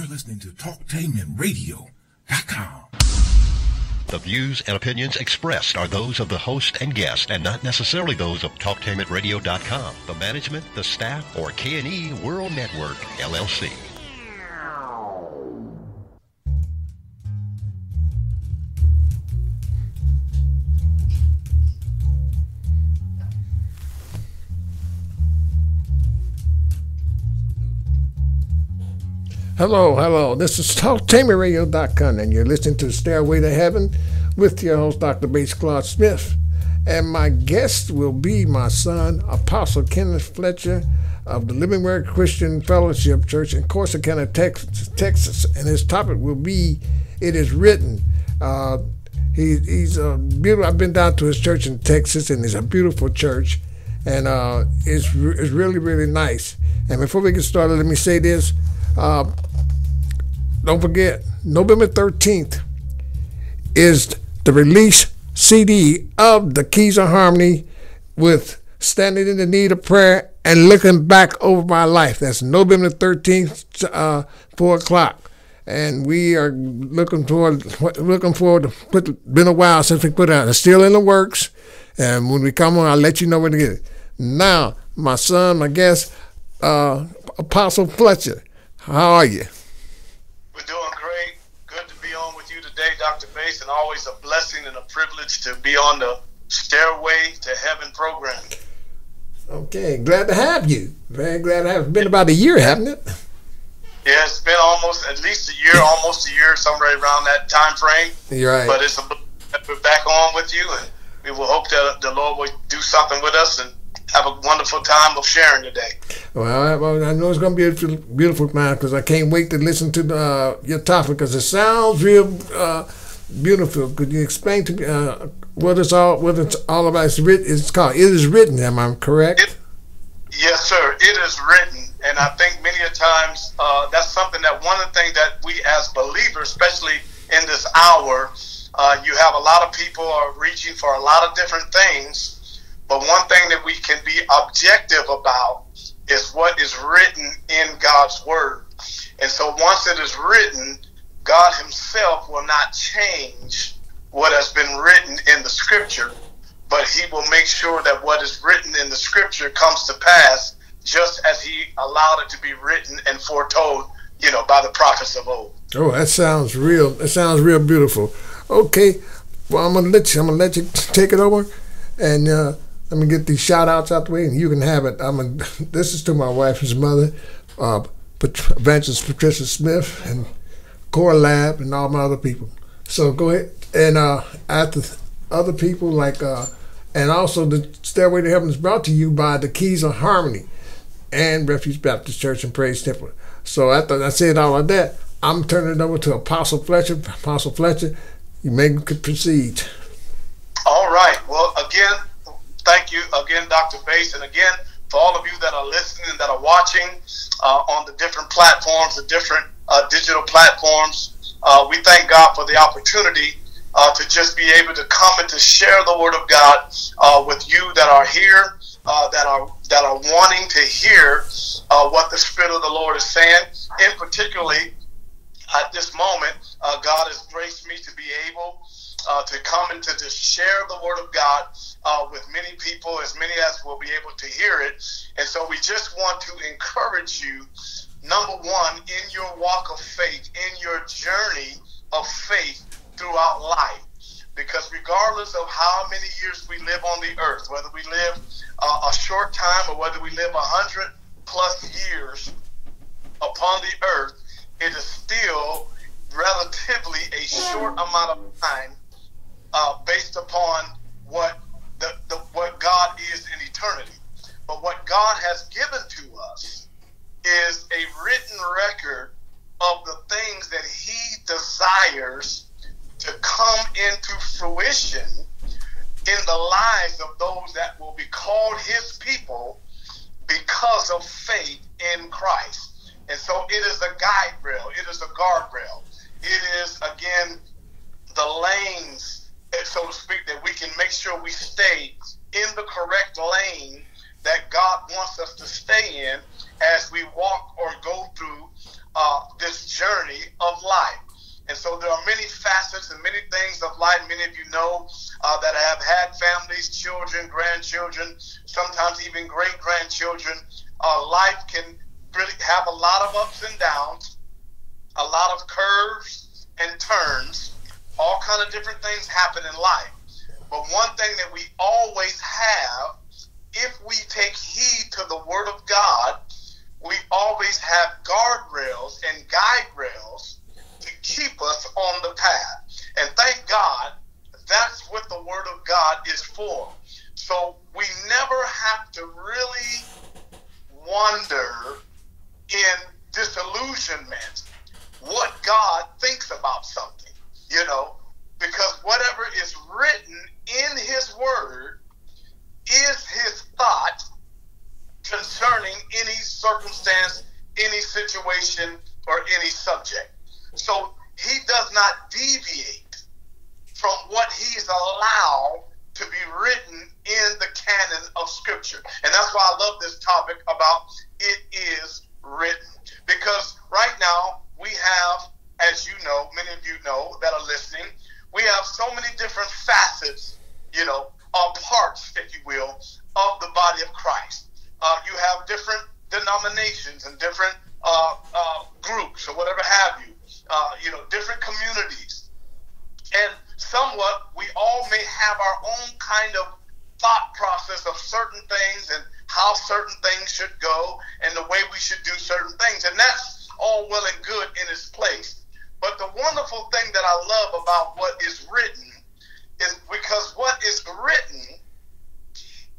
You're listening to TalkTainmentRadio.com. The views and opinions expressed are those of the host and guest and not necessarily those of TalkTainmentRadio.com, the management, the staff, or K&E World Network, LLC. Hello, hello. This is TalkTainmentRadio.com, and you're listening to Stairway to Heaven with your host, Dr. Bass Claude Smith. And my guest will be my son, Apostle Kenneth Fletcher of the Living Word Christian Fellowship Church in Corsicana, Texas. And his topic will be It Is Written. Uh, he, he's a beautiful. I've been down to his church in Texas, and it's a beautiful church. And uh, it's, it's really, really nice. And before we get started, let me say this. Uh, don't forget, November 13th is the release CD of the Keys of Harmony with Standing in the Need of Prayer and Looking Back Over My Life. That's November 13th, uh, 4 o'clock. And we are looking forward, looking forward to put, been a while since we put it out. It's still in the works. And when we come on, I'll let you know where to get it. Now, my son, my guest, uh, Apostle Fletcher, how are you? We're doing great. Good to be on with you today, Dr. Bass, and always a blessing and a privilege to be on the Stairway to Heaven program. Okay, glad to have you. Very glad to have. It's been about a year, hasn't it? Yeah, it's been almost at least a year, almost a year, somewhere around that time frame. You're right. But it's a, we're back on with you, and we will hope that the Lord will do something with us and have a wonderful time of sharing today. Well, I, well, I know it's going to be a beautiful time because I can't wait to listen to uh, your topic because it sounds real uh, beautiful. Could you explain to me uh, what it's all what it's all about? It's, written, it's called "It Is Written." Am I correct? It, yes, sir. It is written, and I think many a times uh, that's something that one of the things that we as believers, especially in this hour, uh, you have a lot of people are reaching for a lot of different things but one thing that we can be objective about is what is written in God's Word. And so once it is written, God Himself will not change what has been written in the Scripture, but He will make sure that what is written in the Scripture comes to pass just as He allowed it to be written and foretold, you know, by the prophets of old. Oh, that sounds real. That sounds real beautiful. Okay, well, I'm gonna let you. I'm gonna let you take it over, and uh, let me get these shout outs out the way and you can have it. I'm a, this is to my wife's mother, uh, Evangelist Patricia Smith and Core Lab and all my other people. So go ahead and uh, after other people like uh, and also the Stairway to Heaven is brought to you by the Keys of Harmony and Refuge Baptist Church and Praise Temple. So after I said all of that, I'm turning it over to Apostle Fletcher. Apostle Fletcher, you may proceed. All right. Well, again, thank you again, Dr. Bass, and again for all of you that are listening, that are watching uh, on the different platforms, the different uh, digital platforms. Uh, we thank God for the opportunity uh, to just be able to come and to share the Word of God uh, with you that are here, uh, that are that are wanting to hear what the Spirit of the Lord is saying. In particularly, at this moment, God has graced me to be able uh, to come and to just share the word of God uh, with many people, as many as will be able to hear it. And so we just want to encourage you, number one, in your walk of faith, in your journey of faith throughout life. Because regardless of how many years we live on the earth, whether we live uh, a short time or whether we live a hundred plus years upon the earth, it is still relatively a short amount of time uh, based upon what the, the, what God is in eternity. But what God has given to us is a written record of the things that He desires to come into fruition in the lives of those that will be called His people because of faith in Christ. And so it is a guide rail, it is a guardrail, it is again the lanes so to speak, that we can make sure we stay in the correct lane that God wants us to stay in as we walk or go through uh, this journey journey of life. And so there are many facets and many things of life. Many of you know uh, that have had families, children, grandchildren, sometimes even great grandchildren. Uh, life can really have a lot of ups and downs, a lot of curves and turns. All kind of different things happen in life. But one thing that we always have, if we take heed to the Word of God, we always have guardrails and guide rails to keep us on the path. And thank God that's what the Word of God is for. So we never have to really wonder in disillusionment what God thinks about something, you know, because whatever is written in His Word is His thought concerning any circumstance, any situation, or any subject. So he does not deviate from what he's allowed to be written in the canon of Scripture. And that's why I love this topic about it is written. Because right now, we have, as you know, many of you know that are listening, we have so many different facets, you know, or parts, if you will, of the body of Christ. Uh, you have different denominations and different uh, uh, groups or whatever have you uh, you know, different communities. And somewhat, we all may have our own kind of thought process of certain things and how certain things should go and the way we should do certain things. And that's all well and good in its place. But the wonderful thing that I love about what is written is because what is written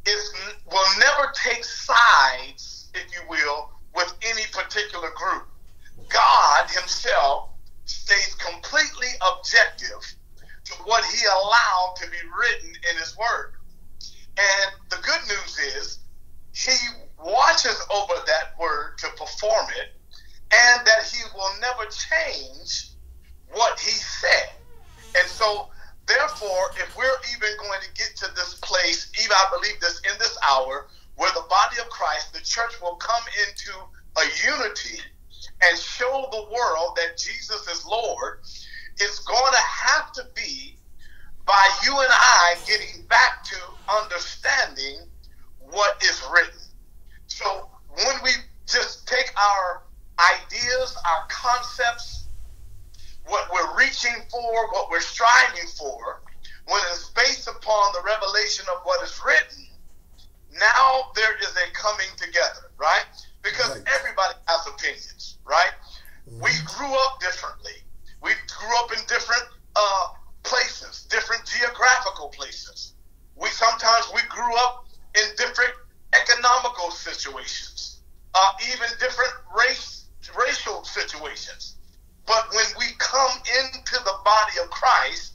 is will never take sides, if you will, with any particular group. God Himself stays completely objective to what he allowed to be written in his word. And the good news is he watches over that word to perform it and that he will never change what he said. And so therefore, if we're even going to get to this place, even I believe this in this hour, where the body of Christ, the church will come into a unity and show the world that Jesus is Lord, it's going to have to be by you and I getting back to understanding what is written. So when we just take our ideas, our concepts, what we're reaching for, what we're striving for, when it's based upon the revelation of what is written, now there is a coming together, right? Because right. everybody has opinions right? Mm-hmm. We grew up differently. We grew up in different uh, places, different geographical places. We sometimes we grew up in different economical situations, uh, even different race racial situations. But when we come into the body of Christ,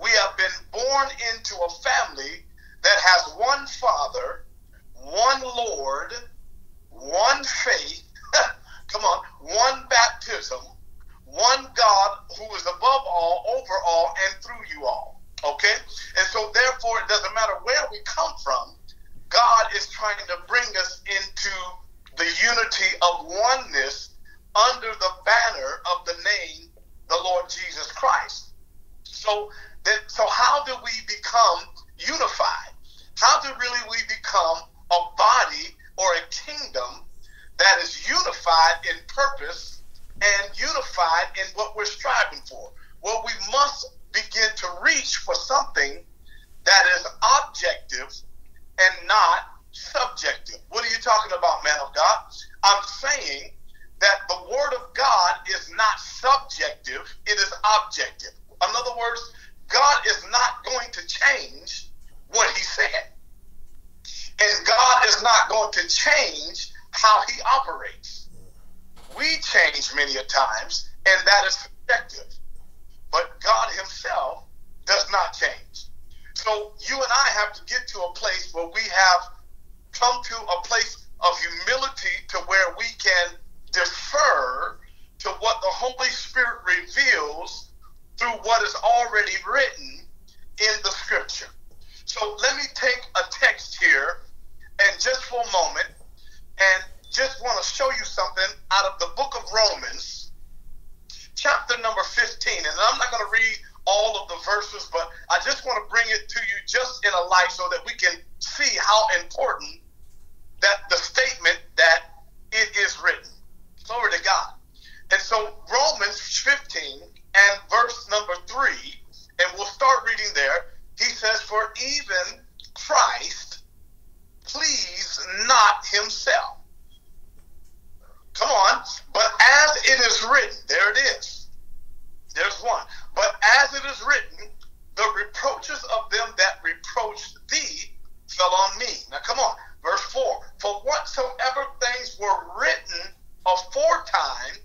we have been born into a family that has one Father, one Lord, one faith, come on, one baptism, one God who is above all, over all, and through you all. Okay? And so, therefore, it doesn't matter where we come from, God is trying to bring us into the unity of oneness under the banner of the name the Lord Jesus Christ. So that so how do we become unified? How do really we become a body or a kingdom that is unified in purpose and unified in what we're striving for. Well, we must begin to reach for something that is objective and not subjective. What are you talking about, man of God? I'm saying that the Word of God is not subjective, it is objective. In other words, God is not going to change what He said. And God is not going to change how he operates. We change many a times, and that is subjective. But God himself does not change. So you and I have to get to a place where we have come to a place of humility to where we can defer to what the Holy Spirit reveals through what is already written in the scripture. So let me take a text here and just for a moment and just want to show you something out of the book of Romans, chapter number 15. And I'm not going to read all of the verses, but I just want to bring it to you just in a light so that we can see how important that the statement that it is written. Glory to God. And so Romans 15 and verse number 3, and we'll start reading there. He says, For even Christ pleased not himself. Come on. But as it is written, there it is. There's one. But as it is written, the reproaches of them that reproached thee fell on me. Now come on. Verse 4 For whatsoever things were written aforetime,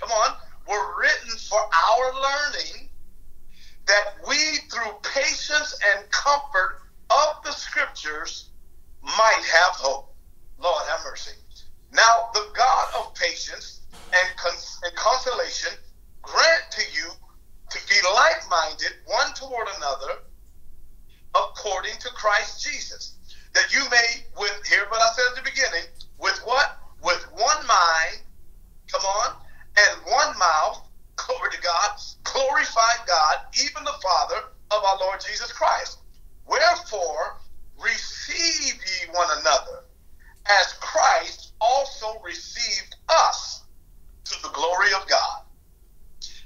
come on, were written for our learning, that we through patience and comfort of the scriptures might have hope. Lord have mercy. Now, the God of patience and, cons- and consolation grant to you to be like minded one toward another according to Christ Jesus. That you may, with, hear what I said at the beginning, with what? With one mind, come on, and one mouth, glory to God, glorify God, even the Father of our Lord Jesus Christ. Wherefore, receive ye one another, as Christ also received us to the glory of God.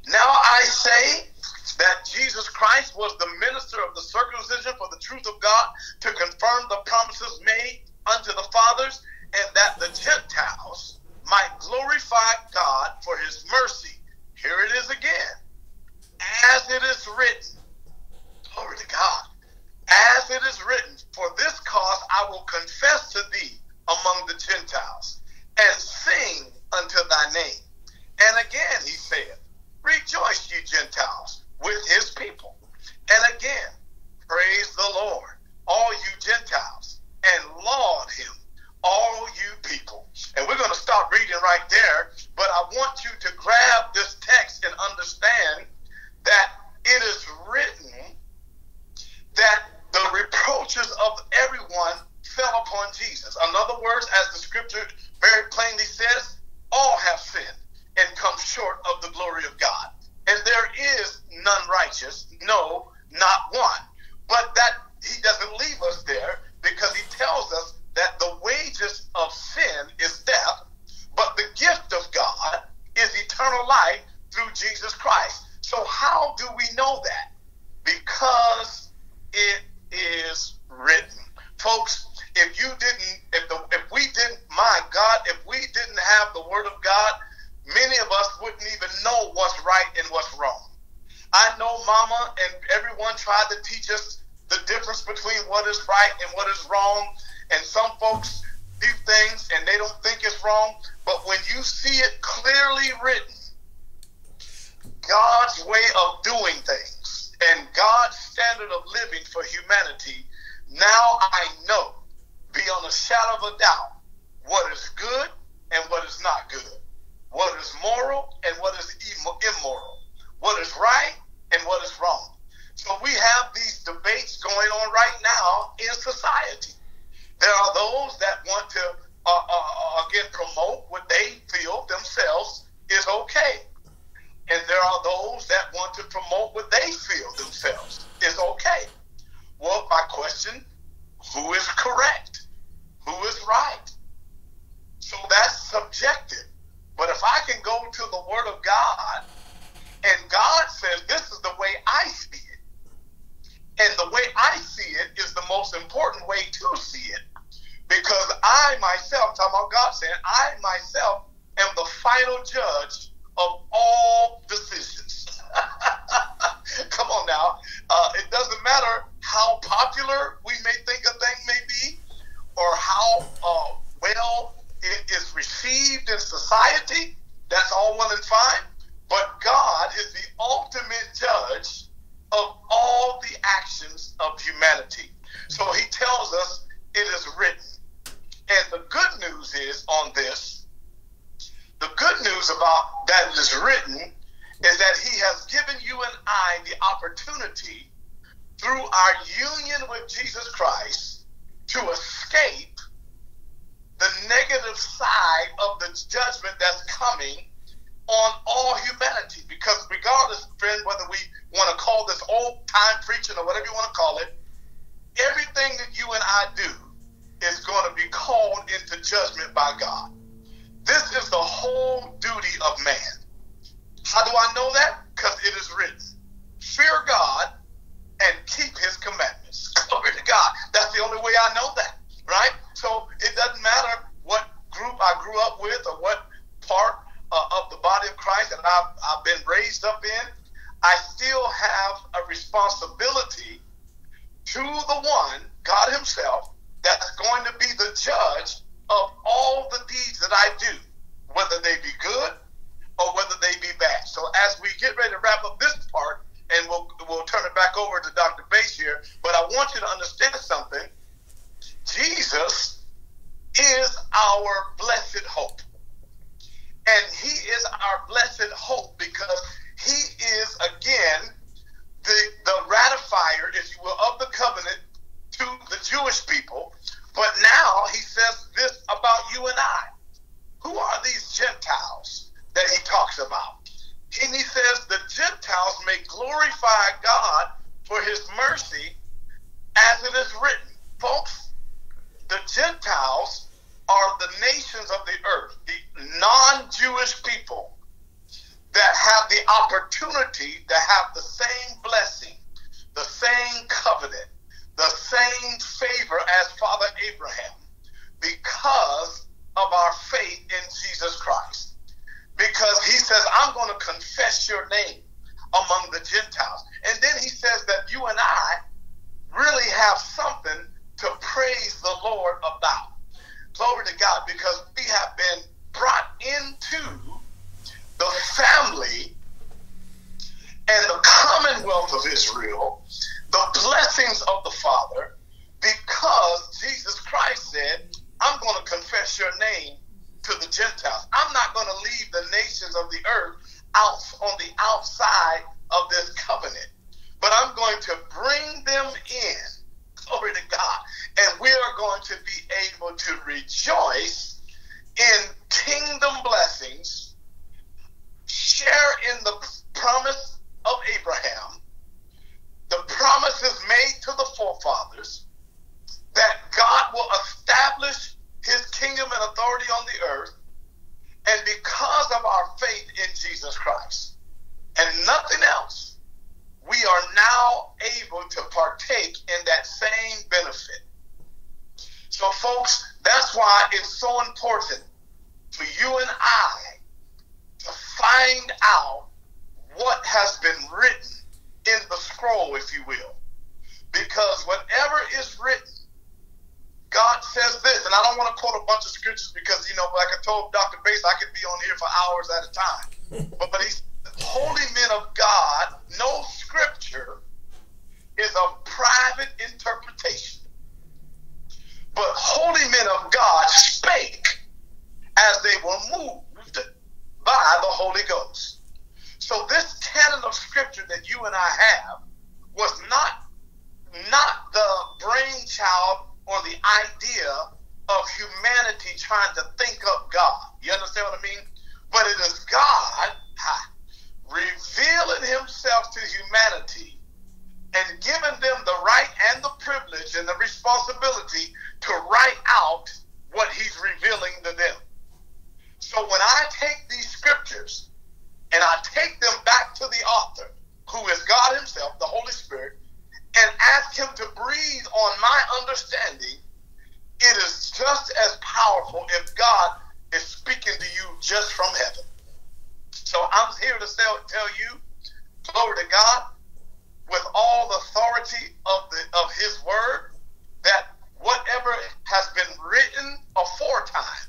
Now I say that Jesus Christ was the minister of the circumcision for the truth of God to confirm the promises made unto the fathers, and that the Gentiles might glorify God for his mercy. Here it is again. As it is written, glory to God, as it is written, for this cause I will confess to thee among the Gentiles and sing unto thy name. And again he said, Rejoice, ye Gentiles, with his people. And again, praise the Lord, all you Gentiles, and laud him, all you people. And we're going to stop reading right there, but I want you to grab this text and understand that it is written that the reproaches of everyone fell upon Jesus. In other words, as the scripture very plainly says, all have sinned and come short of the glory of God. And there is none righteous, no, not one. But that he doesn't leave us there because he tells us that the wages of sin is death, but the gift of God is eternal life through Jesus Christ. So how do we know that? Because it is written. Folks, if you didn't, if the, if we didn't, my God, if we didn't have the Word of God, many of us wouldn't even know what's right and what's wrong. I know Mama and everyone tried to teach us the difference between what is right and what is wrong, and some folks do things and they don't think it's wrong, but when you see it clearly written, God's way of doing things and God's standard of living for humanity, now I know beyond a shadow of a doubt what is good and what is not good, what is moral and what is immoral, what is right and what is wrong. So we have these debates going on right now in society. There are those that want to, uh, uh, again, promote what they feel themselves is okay. And there are those that want to promote what they feel themselves is okay. Well, my question who is correct? Who is right? Christ to escape the negative side of the judgment that's coming on all humanity. Because regardless, friend, whether we want to call this old time preaching or whatever you want to call it, everything that you and I do is going to be called into judgment by God. This is the whole duty of man. How do I know that? Because it is written. Fear God and keep his commandments. Glory to God. That's the only way I know that, right? So it doesn't matter what group I grew up with or what part uh, of the body of Christ that I've, I've been raised up in. I still have a responsibility to the one, God Himself, that's going to be the judge of all the deeds that I do, whether they be good or whether they be bad. So as we get ready to wrap up this part, and we'll we'll over to Dr. Bass here, but I want you to understand something. Jesus is our blessed hope. And he is our blessed hope because he is again the the ratifier, if you will, of the covenant to the Jewish people. But now he says this about you and I. Who are these Gentiles that he talks about? And he says the Gentiles may glorify God for his mercy as it is written. Folks, the Gentiles are the nations of the earth, the non Jewish people that have the opportunity to have the same blessing, the same covenant, the same favor as Father Abraham because of our faith in Jesus Christ. Because he says, I'm going to confess your name among the Gentiles. And then he says that you and I really have something to praise the Lord about. Glory to God, because we have been brought into the family and the commonwealth of Israel, the blessings of the Father, because Jesus Christ said, I'm going to confess your name to the Gentiles. I'm not going to leave the nations of the earth out on the outside of this covenant, but I'm going to bring them in. Glory to God. And we are going to be able to rejoice in kingdom blessings, share in the promise of Abraham, the promises made to the forefathers, that God will establish his kingdom and authority on the earth, and because of our faith in Jesus Christ and nothing else, we are now able to partake in that same benefit. So, folks, that's why it's so important for you and I to find out what has been written in the scroll, if you will. Because whatever is written, God says this, and I don't want to quote a bunch of scriptures because, you know, like I told Dr. Bass, I could be on here for hours at a time. but, but he's holy men of God, no scripture is a private interpretation. But holy men of God spake as they were moved by the Holy Ghost. So this canon of scripture that you and I have was not not the brainchild or the idea of humanity trying to think up God. You understand what I mean? But it is God ha, revealing himself to humanity and giving them the right and the privilege and the responsibility to write out what he's revealing to them. So when I take these scriptures and I take them back to the author, who is God himself, the Holy Spirit, and ask him to breathe on my understanding, it is just as powerful if God is speaking to you just from heaven. So I'm here to tell, you, glory to God, with all the authority of the of His Word, that whatever has been written aforetime,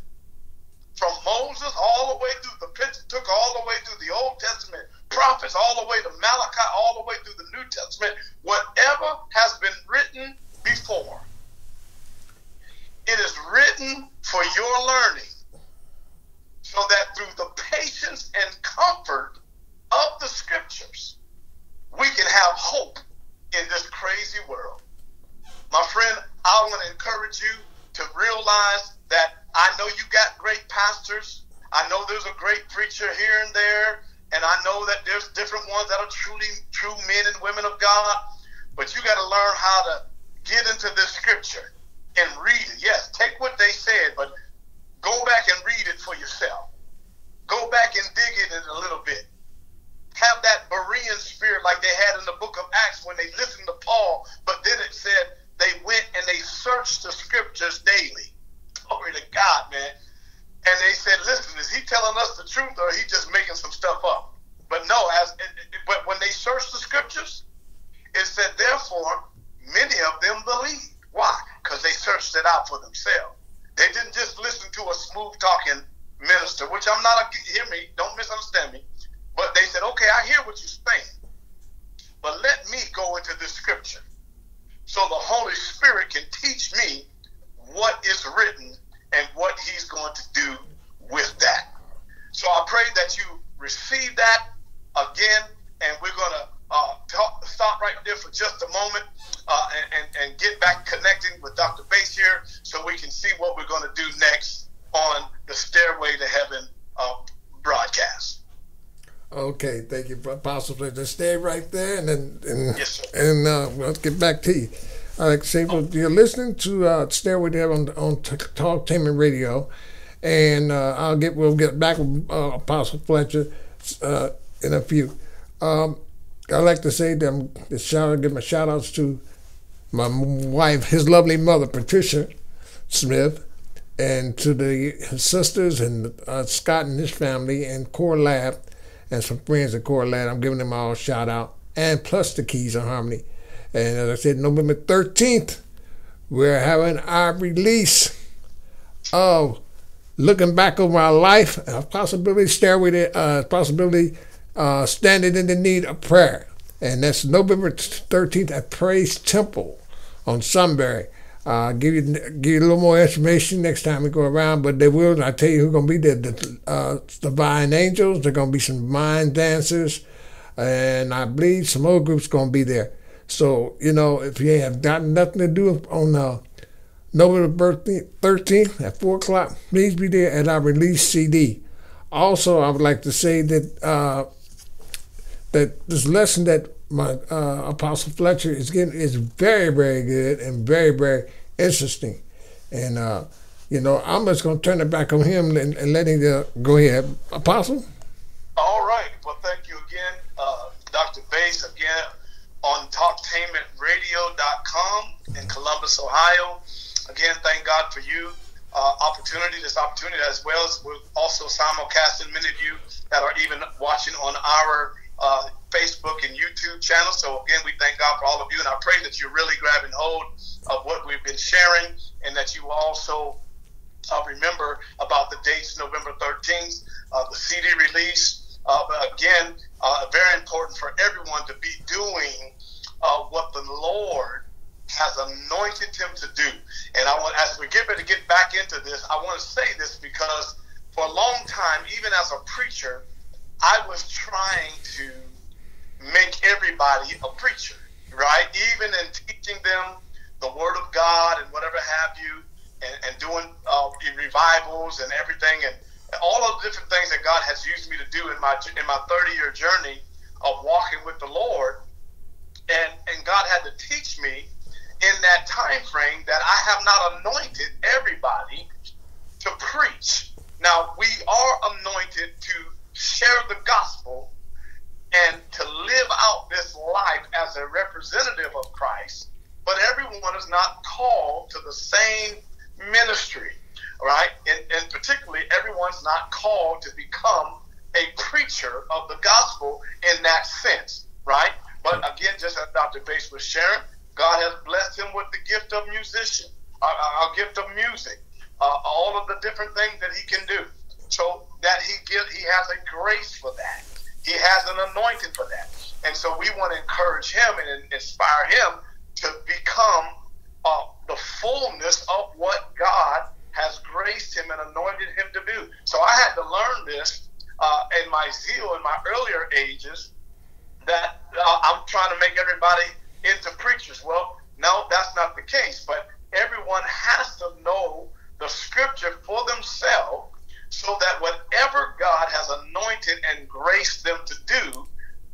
from Moses all the way through the Pentateuch, all the way through the Old Testament, prophets, all the way to Malachi, all the way through the New Testament, whatever has been written before, it is written for your learning so that through the patience and comfort of the scriptures, we can have hope in this crazy world. My friend, I want to encourage you to realize that I know you got great pastors. I know there's a great preacher here and there, and I know that there's different ones that are truly true men and women of God. but you got to learn how to get into this scripture and read it. Yes, take what they said, but go back and read it for yourself. Go back and dig in it a little bit. Have that Berean spirit like they had in the book of Acts when they listened to Paul, but then it said they went and they searched the scriptures daily. Glory to God, man. And they said, listen, is he telling us the truth or he just making some stuff up? But no, as but when they searched the scriptures, it said, therefore, many of them believed. Why? Because they searched it out for themselves. They didn't just listen to a smooth talking minister, which I'm not, a, hear me, don't misunderstand me. But they said, okay, I hear what you're saying. But let me go into the scripture so the Holy Spirit can teach me what is written and what He's going to do with that. So I pray that you receive that again, and we're going to uh, talk, stop right there for just a moment uh, and, and, and, get back connecting with Dr. Bass here so we can see what we're going to do next on the Stairway to Heaven uh, broadcast. Okay, thank Apostle. Just stay right there, and then and, yes, and uh, let's get back to you. I like I say, well, you're listening to uh, Stairway to Heaven on, on Talktainment Radio, and uh, I'll get we'll get back with uh, Apostle Fletcher uh, in a few. Um, I like to say them shout give my shout outs to my wife, his lovely mother, Patricia Smith, and to the sisters and uh, Scott and his family and Core Lab and some friends at Core I'm giving them all a shout out, and plus the Keys of Harmony. And as I said, November 13th, we're having our release of looking back over our life, a possibility stairway to uh, possibility uh, standing in the need of prayer. And that's November 13th at Praise Temple on Sunbury. Uh, give you give you a little more information next time we go around, but they will. I tell you who's gonna be there: the uh, Divine Angels. They're gonna be some mind dancers, and I believe some other groups gonna be there. So you know, if you have got nothing to do on uh, November 13th at four o'clock, please be there at our release CD. Also, I would like to say that uh, that this lesson that my uh, Apostle Fletcher is getting is very, very good and very, very interesting. And, uh, you know, I'm just going to turn it back on him and, and let him uh, go ahead. Apostle? All right. Well, thank you again, uh, Dr. Bass, again on talktainmentradio.com in Columbus, Ohio. Again, thank God for you. Uh, opportunity, this opportunity, as well as we're also simulcasting many of you that are even watching on our uh, Facebook and YouTube channel. So again, we thank God for all of you, and I pray that you're really grabbing hold of what we've been sharing, and that you also uh, remember about the dates, November 13th, uh, the CD release. Uh, again, uh, very important for everyone to be doing uh, what the Lord has anointed him to do. And I want, as we get ready to get back into this, I want to say this because for a long time, even as a preacher, I was trying to make everybody a preacher, right? Even in teaching them the Word of God and whatever have you, and, and doing uh, revivals and everything, and all of the different things that God has used me to do in my in my 30 year journey of walking with the Lord, and and God had to teach me in that time frame that I have not anointed everybody to preach. Now we are anointed to share the gospel and to live out this life as a representative of Christ, but everyone is not called to the same ministry, right? And, and particularly, everyone's not called to become a preacher of the gospel in that sense, right? But again, just as Dr. Bass was sharing, God has blessed him with the gift of musician, a uh, uh, gift of music, uh, all of the different things that he can do. So that he give, he has a grace for that. He has an anointing for that. And so we want to encourage him and inspire him to become uh, the fullness of what God has graced him and anointed him to do. So I had to learn this uh, in my zeal in my earlier ages that uh, I'm trying to make everybody into preachers. Well, no, that's not the case. But everyone has to know the scripture for themselves so that whatever God has anointed and graced them to do,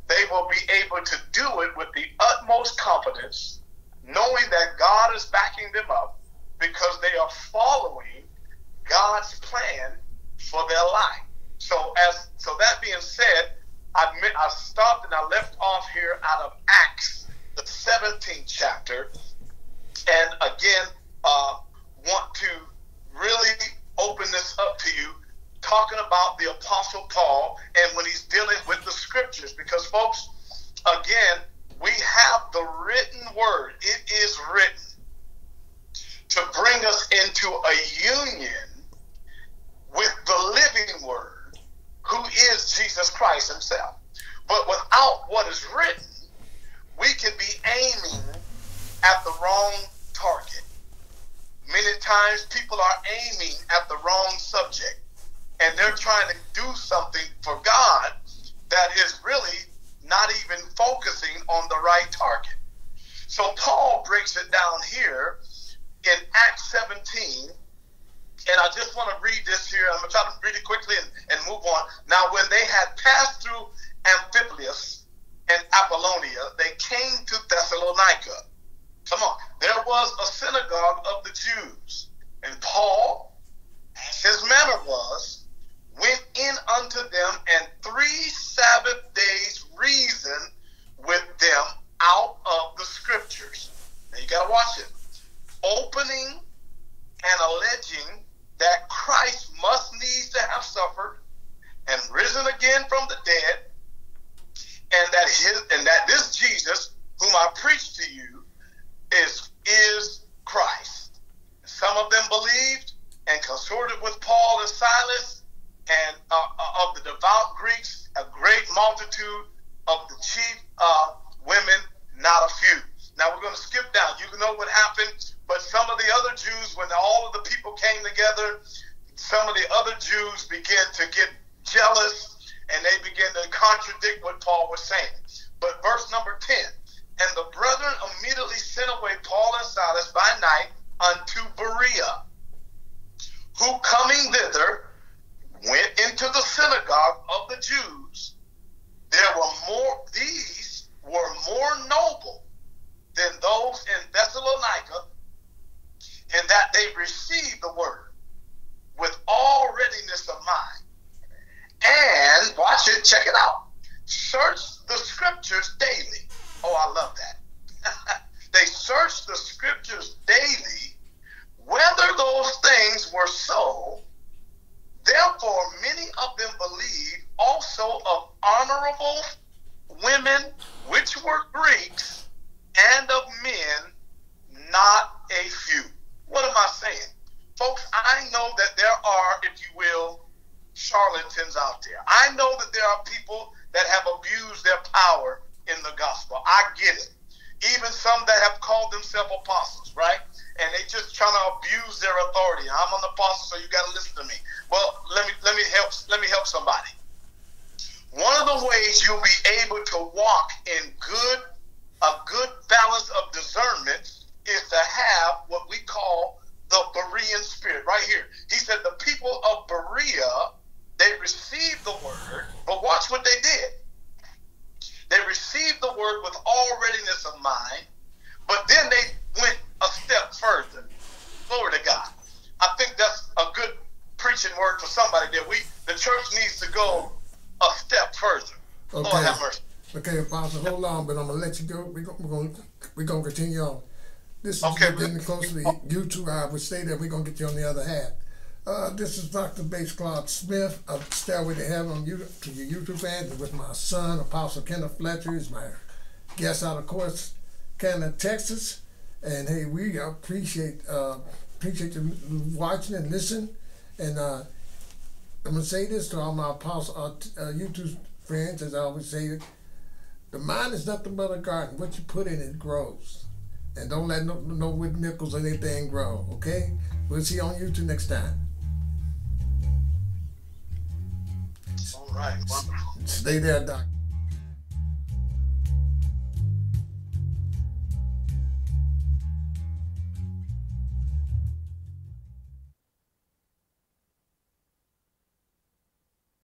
they will be able to do it with the utmost confidence, knowing that God is backing them up because they are following God's plan for their life. So as so that being said, I I stopped and I left off here out of Acts, the 17th chapter, and again uh, want to really open this up to you, talking about the Apostle Paul and when he's dealing with the scriptures, because folks, again, we have the written word. It is written to bring us into a union with the living word, who is Jesus Christ himself. But without what is written, we can be aiming at the wrong target. Many times people are aiming at the wrong subject and they're trying to do something for God that is really not even focusing on the right target. So Paul breaks it down here in Acts 17 and I just want to read this here. I'm going to try to read it quickly and, and move on. Now, when they had passed through Amphipolis and Apollonia, they came to Thessalonica. Come on. There was a synagogue of the Jews. And Paul, as his manner was, went in unto them and three Sabbath days reasoned with them out of the scriptures. Now you got to watch it. Opening and alleging that Christ must needs to have suffered and risen again from the dead, and that his and that this Jesus, whom I preach to you, is is Christ. Some of them believed and consorted with Paul and Silas, and uh, uh of the devout Greeks, a great multitude of the chief uh, women, not a few. Now we're going to skip down. You know what happened but some of the other Jews, when all of the people came together, some of the other Jews began to get jealous and they began to contradict what Paul was saying. But verse number 10 And the brethren immediately sent away Paul and Silas by night unto Berea, who coming thither went into the synagogue of the Jews. There were more, these were more noble than those in Thessalonica and that they received the word with all readiness of mind. And watch it, check it out. Search the scriptures daily. Oh, I love that. they searched the scriptures daily whether those things were so. Therefore, many of them believed also of honorable women, which were Greeks, and of men, not a few. What am I saying? Folks, I know that there are, if you will, charlatans out there. I know that there are people that have abused their power in the gospel. I get it. Even some that have called themselves apostles, right? And they just trying to abuse their authority. I'm an apostle, so you got to listen to me. Well, let me let me help let me help somebody. One of the ways you'll be able to walk in good a good balance of discernment is to have what we call the Berean spirit. Right here. He said the people of Berea, they received the word, but watch what they did. They received the word with all readiness of mind, but then they went a step further. Glory to God. I think that's a good preaching word for somebody that We the church needs to go a step further. Okay. Lord have mercy. Okay, Apostle, hold on, but I'm gonna let you go. We're gonna, we're gonna, we're gonna continue on. This is okay, getting close to the YouTube. I would say that we're going to get you on the other half. Uh, this is Dr. Bass Claude Smith of Stairway to Heaven on YouTube, to your YouTube fans with my son, Apostle Kenneth Fletcher, is my guest out of course, Canada, Texas. And hey, we appreciate uh, appreciate you watching and listening. And uh, I'm gonna say this to all my apostle uh, uh YouTube friends, as I always say, the mind is nothing but a garden. What you put in it grows. And don't let no, no wood nickels or anything grow, okay? We'll see you on YouTube next time. All right. Wonderful. Stay there, Doc.